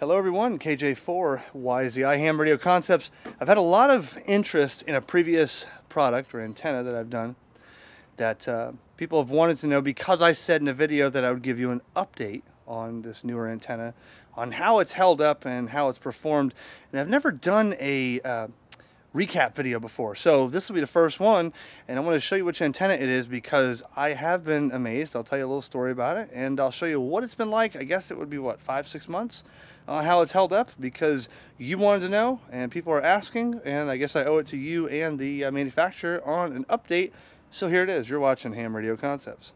Hello everyone, KJ4YZI Ham Radio Concepts. I've had a lot of interest in a previous product or antenna that I've done that uh, people have wanted to know because I said in a video that I would give you an update on this newer antenna, on how it's held up and how it's performed. And I've never done a uh, recap video before. So this will be the first one and I want to show you which antenna it is because I have been amazed. I'll tell you a little story about it and I'll show you what it's been like. I guess it would be what, five, six months? Uh, how it's held up because you wanted to know and people are asking and I guess I owe it to you and the uh, manufacturer on an update. So here it is. You're watching Ham Radio Concepts.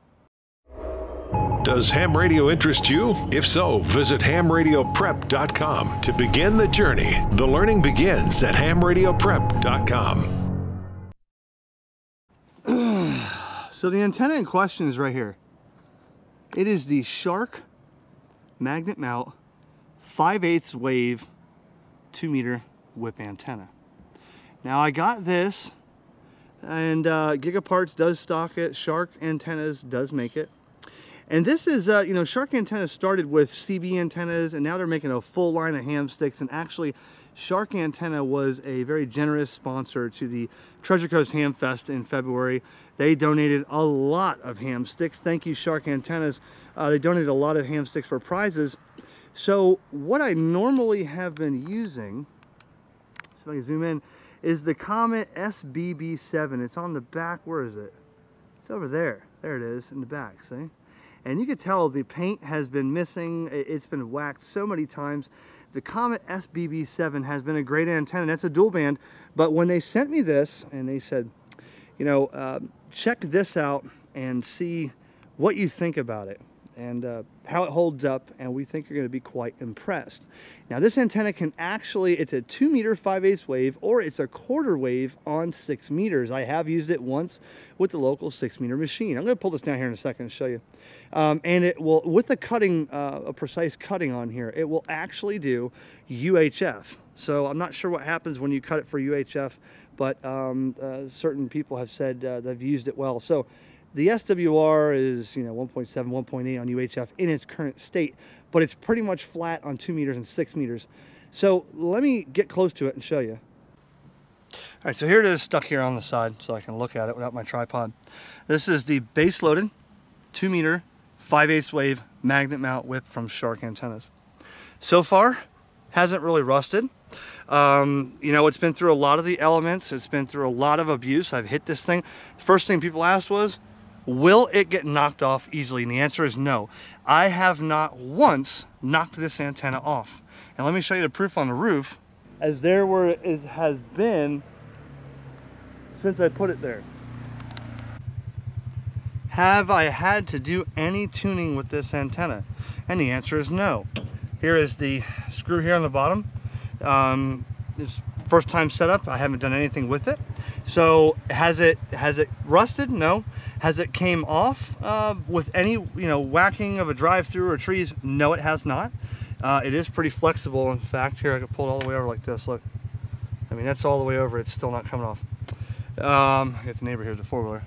Does ham radio interest you? If so, visit hamradioprep.com to begin the journey. The learning begins at hamradioprep.com. so the antenna in question is right here. It is the Shark magnet mount 5 8 wave 2 meter whip antenna. Now I got this and uh, Gigaparts does stock it, Shark Antennas does make it. And this is, uh, you know, Shark Antennas started with CB antennas and now they're making a full line of ham sticks. And actually, Shark Antenna was a very generous sponsor to the Treasure Coast Ham Fest in February. They donated a lot of ham sticks. Thank you, Shark Antennas. Uh, they donated a lot of ham sticks for prizes. So what I normally have been using, so I can zoom in, is the Comet SBB7. It's on the back, where is it? It's over there. There it is in the back, see? And you can tell the paint has been missing. It's been whacked so many times. The Comet SBB7 has been a great antenna. That's a dual band. But when they sent me this and they said, you know, uh, check this out and see what you think about it and uh, how it holds up and we think you're going to be quite impressed. Now this antenna can actually, it's a 2 meter 5 8 wave or it's a quarter wave on 6 meters. I have used it once with the local 6 meter machine. I'm going to pull this down here in a second and show you. Um, and it will, with the cutting, uh, a precise cutting on here, it will actually do UHF. So I'm not sure what happens when you cut it for UHF, but um, uh, certain people have said uh, they've used it well. So the SWR is, you know, 1.7, 1.8 on UHF in its current state, but it's pretty much flat on two meters and six meters. So let me get close to it and show you. All right, so here it is stuck here on the side so I can look at it without my tripod. This is the base loaded two meter 5 8 wave magnet mount whip from Shark Antennas. So far, hasn't really rusted. Um, you know, it's been through a lot of the elements. It's been through a lot of abuse. I've hit this thing. First thing people asked was, Will it get knocked off easily? And the answer is no. I have not once knocked this antenna off. And let me show you the proof on the roof. As there were it has been since I put it there. Have I had to do any tuning with this antenna? And the answer is no. Here is the screw here on the bottom. Um, this first time setup, I haven't done anything with it. So has it has it rusted? No. Has it came off uh, with any you know whacking of a drive-through or trees? No, it has not. Uh, it is pretty flexible. In fact, here I can pull it all the way over like this. Look, I mean that's all the way over. It's still not coming off. Um, I got the neighbor here, the four-wheeler.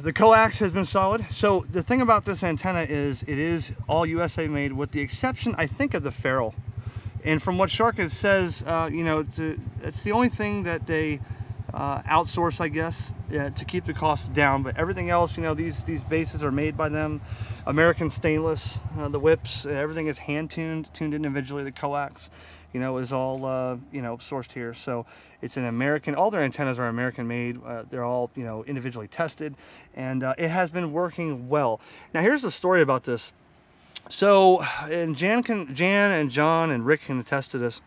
The coax has been solid. So the thing about this antenna is it is all USA made with the exception, I think, of the ferrule. And from what Shark says, uh, you know, to, it's the only thing that they uh, outsource, I guess, yeah, to keep the costs down. But everything else, you know, these these bases are made by them. American stainless, uh, the whips, everything is hand tuned, tuned individually. The coax, you know, is all uh, you know sourced here. So it's an American. All their antennas are American made. Uh, they're all you know individually tested, and uh, it has been working well. Now here's the story about this. So, and Jan can Jan and John and Rick can attest to this.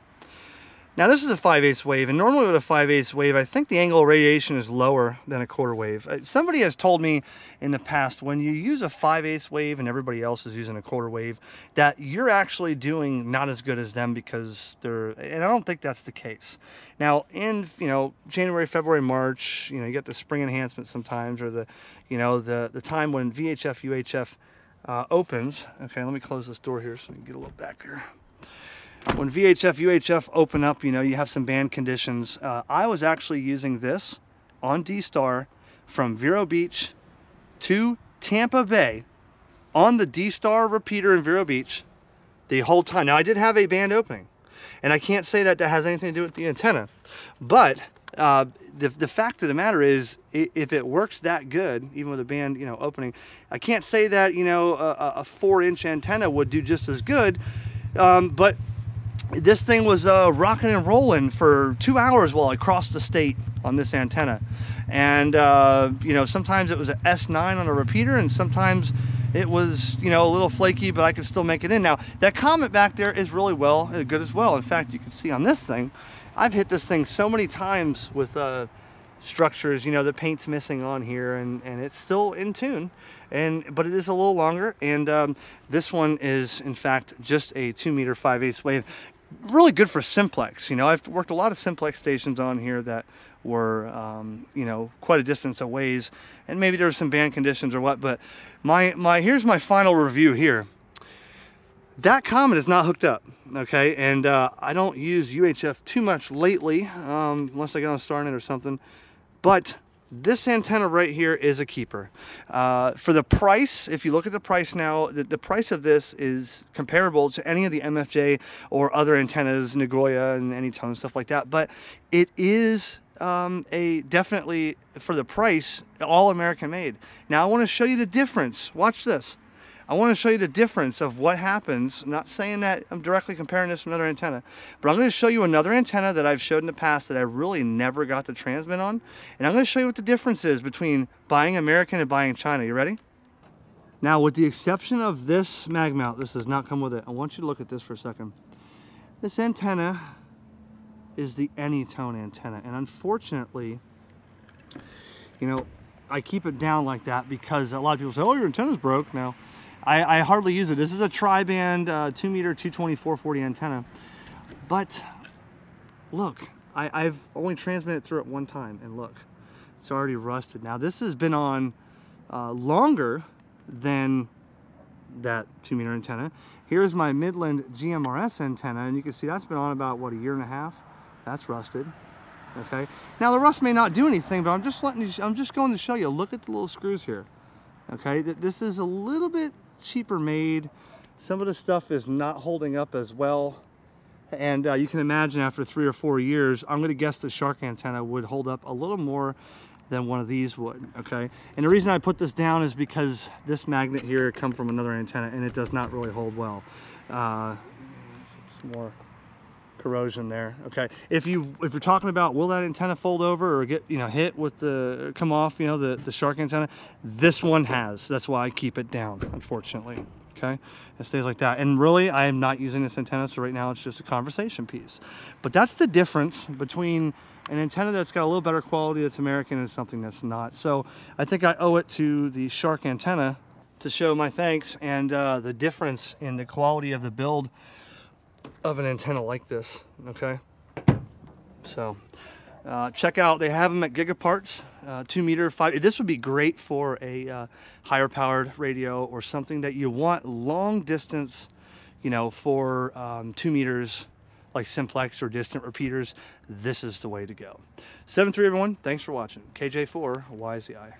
Now this is a 5 8 wave, and normally with a 5 8 wave, I think the angle of radiation is lower than a quarter wave. Uh, somebody has told me in the past, when you use a 5 8 wave and everybody else is using a quarter wave, that you're actually doing not as good as them because they're, and I don't think that's the case. Now in, you know, January, February, March, you know, you get the spring enhancement sometimes, or the, you know, the, the time when VHF, UHF uh, opens. Okay, let me close this door here so we can get a little back here when VHF, UHF open up, you know, you have some band conditions. Uh, I was actually using this on D-Star from Vero Beach to Tampa Bay on the D-Star repeater in Vero Beach the whole time. Now I did have a band opening and I can't say that that has anything to do with the antenna, but uh, the, the fact of the matter is, if it works that good, even with a band, you know, opening, I can't say that, you know, a, a four inch antenna would do just as good. Um, but this thing was uh, rocking and rolling for two hours while I crossed the state on this antenna. And, uh, you know, sometimes it was an S9 on a repeater and sometimes it was, you know, a little flaky, but I could still make it in. Now, that Comet back there is really well, uh, good as well. In fact, you can see on this thing, I've hit this thing so many times with uh, structures, you know, the paint's missing on here and, and it's still in tune. And, but it is a little longer. And um, this one is in fact just a two meter 5 8 wave. Really good for simplex. You know, I've worked a lot of simplex stations on here that were, um, you know, quite a distance away. And maybe there were some band conditions or what, but my, my, here's my final review here. That comet is not hooked up, okay? And uh, I don't use UHF too much lately, um, unless I get on Starnet or something. But this antenna right here is a keeper. Uh, for the price, if you look at the price now, the, the, price of this is comparable to any of the MFJ or other antennas, Nagoya and Anytone, stuff like that. But it is um, a definitely, for the price, all American made. Now I want to show you the difference. Watch this. I want to show you the difference of what happens. I'm not saying that I'm directly comparing this to another antenna, but I'm going to show you another antenna that I've showed in the past that I really never got to transmit on. And I'm going to show you what the difference is between buying American and buying China. You ready? Now, with the exception of this mag mount, this does not come with it. I want you to look at this for a second. This antenna is the Anytone antenna. And unfortunately, you know, I keep it down like that because a lot of people say, oh, your antenna's broke. Now, I, I hardly use it. This is a tri-band uh, 2 meter 220 440 antenna. But look, I, have only transmitted through it one time and look, it's already rusted. Now this has been on uh, longer than that 2 meter antenna. Here's my Midland GMRS antenna and you can see that's been on about, what, a year and a half? That's rusted. Okay. Now the rust may not do anything, but I'm just letting you, I'm just going to show you. Look at the little screws here. Okay. This is a little bit cheaper made. Some of the stuff is not holding up as well. And uh, you can imagine after three or four years, I'm gonna guess the shark antenna would hold up a little more than one of these would, okay? And the reason I put this down is because this magnet here come from another antenna and it does not really hold well. Uh, some more corrosion there, okay? If, you, if you're talking about will that antenna fold over or get, you know, hit with the, come off, you know, the, the shark antenna, this one has. That's why I keep it down, unfortunately okay? It stays like that. And really, I am not using this antenna, so right now it's just a conversation piece. But that's the difference between an antenna that's got a little better quality that's American and something that's not. So I think I owe it to the Shark antenna to show my thanks and uh, the difference in the quality of the build of an antenna like this, okay? So uh, check out, they have them at Gigaparts, uh, two meter, five. This would be great for a uh, higher powered radio or something that you want long distance, you know, for um, two meters, like simplex or distant repeaters. This is the way to go. 7-3 everyone, thanks for watching. KJ4, YZI.